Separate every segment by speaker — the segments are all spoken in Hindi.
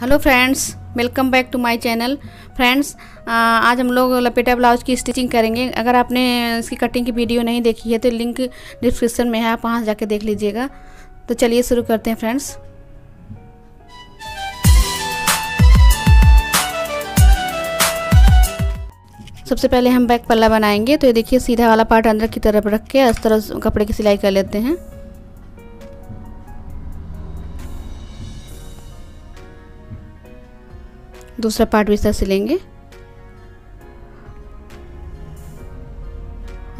Speaker 1: Hello friends welcome back to my channel friends आज हम लोग लपेटा ब्लाउज की स्टिचिंग करेंगे। अगर आपने इसकी कटिंग की वीडियो नहीं देखी है तो लिंक डिस्क्रिप्शन में है, आप वहाँ जाके देख लीजिएगा। तो चलिए शुरू करते हैं फ्रेंड्स सबसे पहले हम बैक पल्ला बनाएँगे। तो ये देखिए, सीधा वाला पार्ट अंदर की तरफ़ रख के इस तरह कपड़े की सिलाई कर लेते हैं। दूसरा पार्ट भी इस तरह सिलेंगे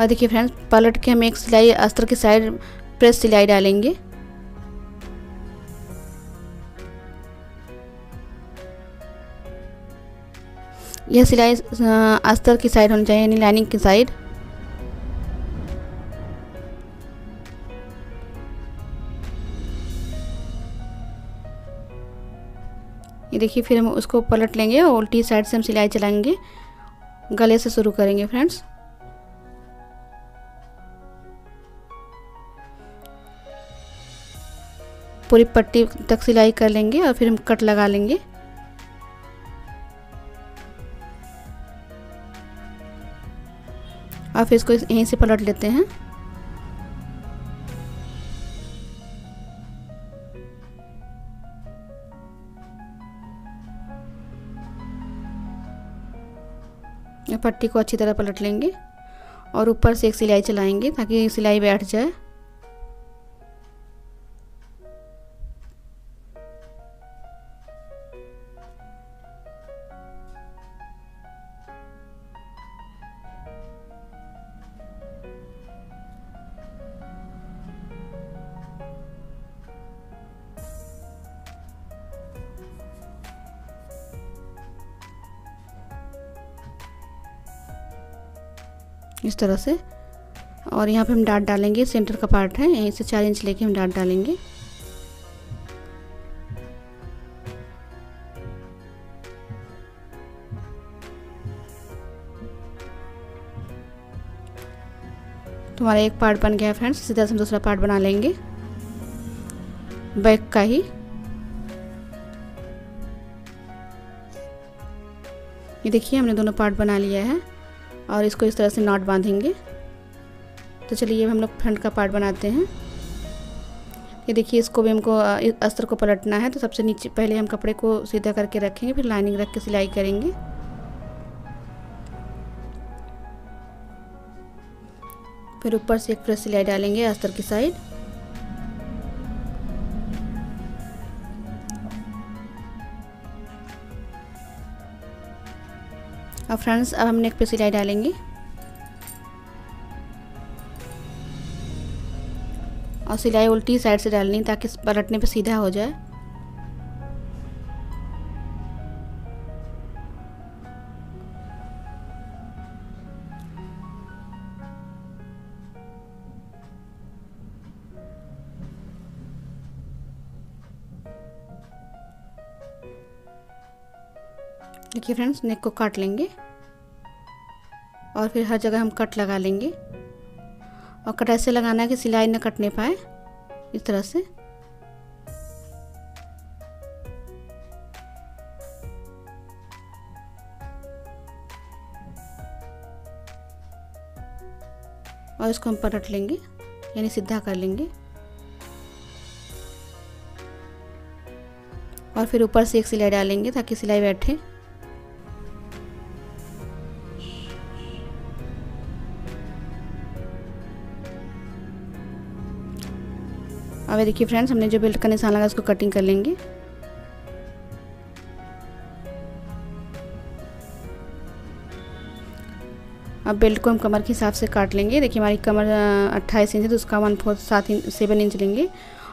Speaker 1: और देखिए फ्रेंड्स पलट के हम एक सिलाई, अस्तर की साइड प्रेस सिलाई डालेंगे। यह सिलाई अस्तर की साइड होनी चाहिए, यानी लाइनिंग की साइड देखिए, फिर हम उसको पलट लेंगे और उल्टी साइड से हम सिलाई चलाएँगे। गले से शुरू करेंगे, फ्रेंड्स। पूरी पट्टी तक सिलाई कर लेंगे और फिर हम कट लगा लेंगे। और फिर इसको यहीं से पलट लेते हैं। पट्टी को अच्छी तरह पलट लेंगे और ऊपर से एक सिलाई चलाएँगे ताकि सिलाई बैठ जाए। इस तरह से। और यहाँ पे हम डाट डालेंगे, सेंटर का पार्ट है, यहीं से चार इंच लेके हम डाट डालेंगे। तो हमारा एक पार्ट बन गया है फ्रेंड्स सीधा से हम दूसरा पार्ट बना लेंगे। बैक का ही। ये देखिए, हमने दोनों पार्ट बना लिया है। और इसको इस तरह से नॉट बांधेंगे। तो चलिए हम लोग फ्रंट का पार्ट बनाते हैं। ये देखिए, इसको भी हमको अस्तर को पलटना है तो सबसे नीचे, पहले हम कपड़े को सीधा करके रखेंगे, फिर लाइनिंग रख के सिलाई करेंगे। फिर ऊपर से एक फ्रेश सिलाई डालेंगे अस्तर की साइड। और फ्रेंड्स, अब हम नेक पे सिलाई डालेंगे। और सिलाई उल्टी साइड से डालनी ताकि पलटने पे सीधा हो जाए। देखिए फ्रेंड्स नेक को काट लेंगे और फिर हर जगह हम कट लगा लेंगे। और कट ऐसे लगाना है कि सिलाई न कटने पाए, इस तरह से। और इसको हम पलट लेंगे, यानी सीधा कर लेंगे। और फिर ऊपर से एक सिलाई डालेंगे ताकि सिलाई बैठे। अब देखिए फ्रेंड्स हमने जो बेल्ट का निशान लगा, उसको कटिंग कर लेंगे। अब बेल्ट को हम कमर के हिसाब से काट लेंगे। देखिए हमारी कमर अट्ठाईस इंच है तो उसका वन फोर्थ सात इंच सेवन इंच लेंगे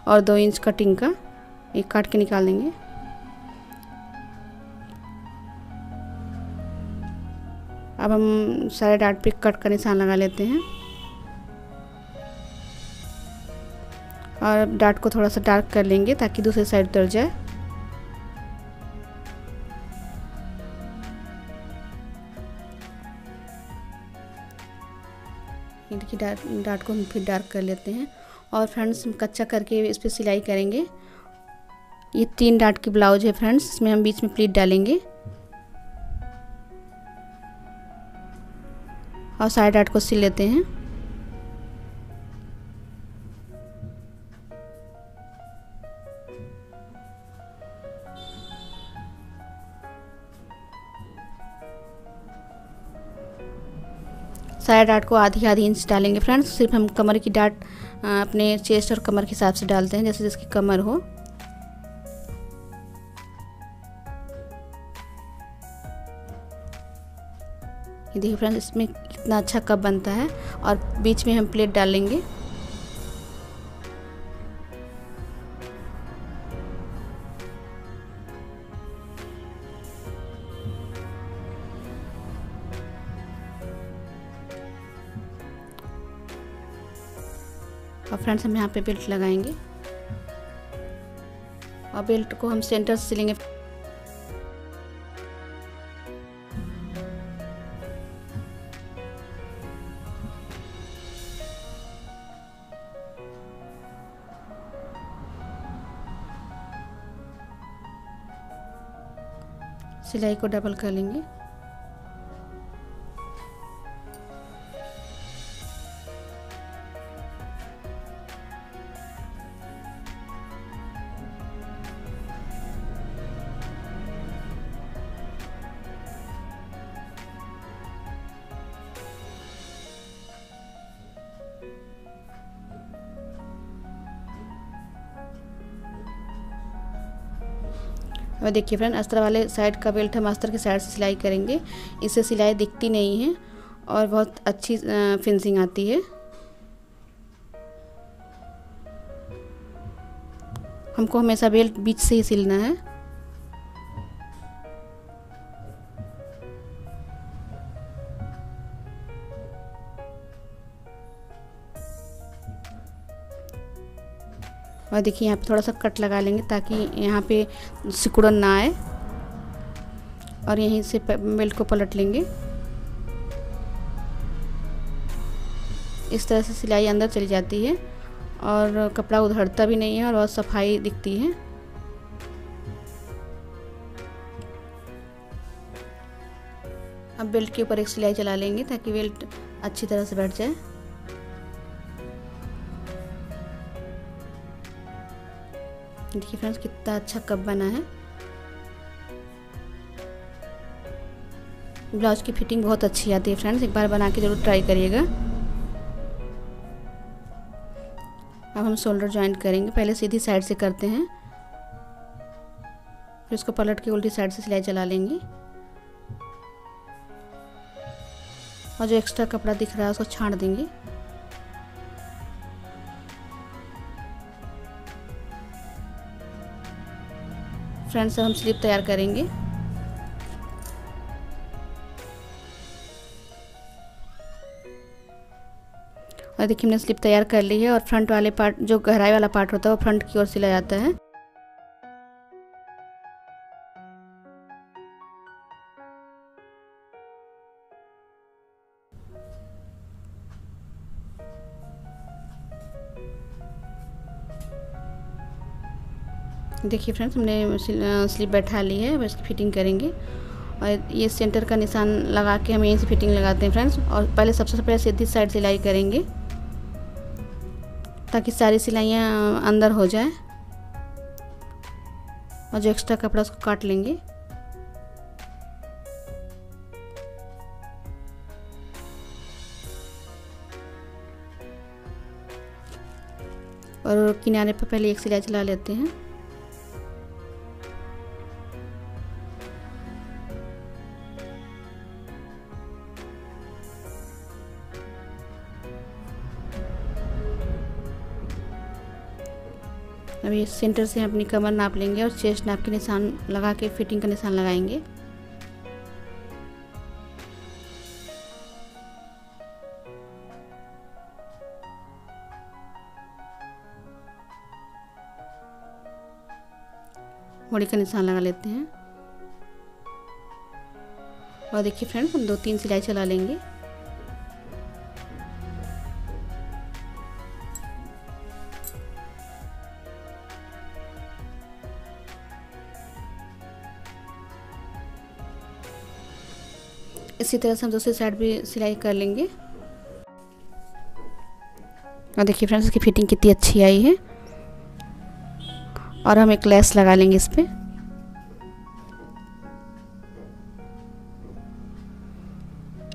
Speaker 1: और दो इंच कटिंग का एक काट के निकाल देंगे। अब हम सारे डाट पे कट का निशान लगा लेते हैं। और डार्ट को थोड़ा सा डार्क कर लेंगे ताकि दूसरी साइड उतर जाए। देखिए डार्ट डार्ट को हम फिर डार्क कर लेते हैं और फ्रेंड्स हम कच्चा करके इस पर सिलाई करेंगे। ये तीन डाट की ब्लाउज है फ्रेंड्स, इसमें हम बीच में प्लीट डालेंगे। और साइड डाट को सिल लेते हैं। साइड डाट को आधी आधी इंच डालेंगे फ्रेंड्स। सिर्फ़ हम कमर की डाट अपने चेस्ट और कमर के हिसाब से डालते हैं, जैसे जिसकी कमर हो। देखिए फ्रेंड्स, इसमें कितना अच्छा कप बनता है और बीच में हम प्लेट डालेंगे। फ्रेंड्स हम यहाँ पे बेल्ट लगाएँगे। और बेल्ट को हम सेंटर से सिलेंगे। सिलाई को डबल कर लेंगे। और देखिए फ्रेंड, अस्तर वाले साइड का बेल्ट हम अस्तर के साइड से सिलाई करेंगे। इससे सिलाई दिखती नहीं है और बहुत अच्छी फिनिशिंग आती है। हमको हमेशा बेल्ट बीच से ही सिलना है। और देखिए यहाँ पे थोड़ा सा कट लगा लेंगे ताकि यहाँ पे सिकुड़न ना आए। और यहीं से बेल्ट को पलट लेंगे। इस तरह से सिलाई अंदर चली जाती है और कपड़ा उधड़ता भी नहीं है और बहुत सफ़ाई दिखती है। अब बेल्ट के ऊपर एक सिलाई चला लेंगे ताकि बेल्ट अच्छी तरह से बैठ जाए। देखिए फ्रेंड्स कितना अच्छा कप बना है। ब्लाउज की फिटिंग बहुत अच्छी आती है फ्रेंड्स, एक बार बना के ज़रूर ट्राई करिएगा। अब हम शोल्डर ज्वाइंट करेंगे, पहले सीधी साइड से करते हैं। फिर उसको पलट के उल्टी साइड से सिलाई चला लेंगे। और जो एक्स्ट्रा कपड़ा दिख रहा है उसको छाड़ देंगे। फ्रेंड्स, हम स्लीप तैयार करेंगे। और देखिए, हमने स्लीप तैयार कर ली है और फ्रंट वाले पार्ट जो गहराई वाला पार्ट होता है, वो फ्रंट की ओर सिला जाता है। देखिए फ्रेंड्स हमने स्लिप बैठा ली है, अब इसकी फिटिंग करेंगे। और ये सेंटर का निशान लगा के हम यहीं से फिटिंग लगाते हैं फ्रेंड्स और पहले सबसे पहले सीधी साइड सिलाई करेंगे, ताकि सारी सिलाइयाँ अंदर हो जाए। और जो एक्स्ट्रा कपड़ा उसको काट लेंगे। और किनारे पर पहले एक सिलाई चला लेते हैं। अभी सेंटर से अपनी कमर नाप लेंगे और चेस्ट नाप के निशान लगा के फिटिंग का निशान लगाएँगे। बॉडी का निशान लगा लेते हैं। और देखिए फ्रेंड्स हम दो तीन सिलाई चला लेंगे। इसी तरह से हम दूसरी साइड भी सिलाई कर लेंगे। और देखिए फ्रेंड्स, इसकी फिटिंग कितनी अच्छी आई है। और हम एक लेस लगा लेंगे इस पर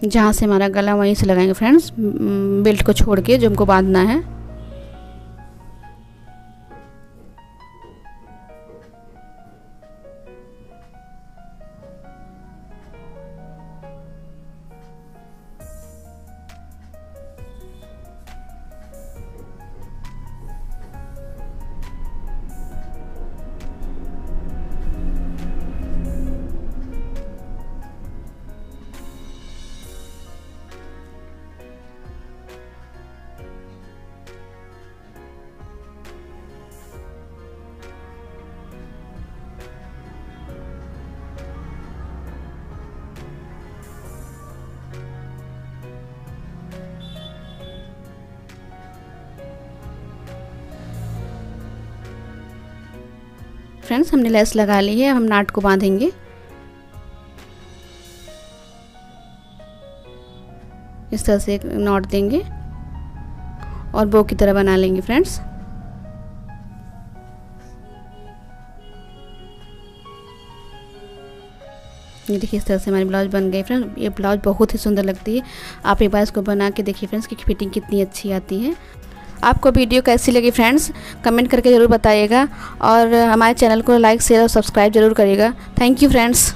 Speaker 1: जहाँ से हमारा गला वहीं से लगाएँगे फ्रेंड्स बेल्ट को छोड़ के जो हमको बांधना है। फ्रेंड्स हमने लेस लगा ली है, हम नाट को बांधेंगे। इस तरह से नॉट देंगे और बो की तरह बना लेंगे फ्रेंड्स ये देखिए, इस तरह से हमारी ब्लाउज बन गई फ्रेंड्स ये ब्लाउज बहुत ही सुंदर लगती है। आप एक बार इसको बना के देखिए फ्रेंड्स की फिटिंग कितनी अच्छी आती है। आपको वीडियो कैसी लगी फ्रेंड्स, कमेंट करके ज़रूर बताइएगा। और हमारे चैनल को लाइक शेयर और सब्सक्राइब ज़रूर करिएगा। Thank you friends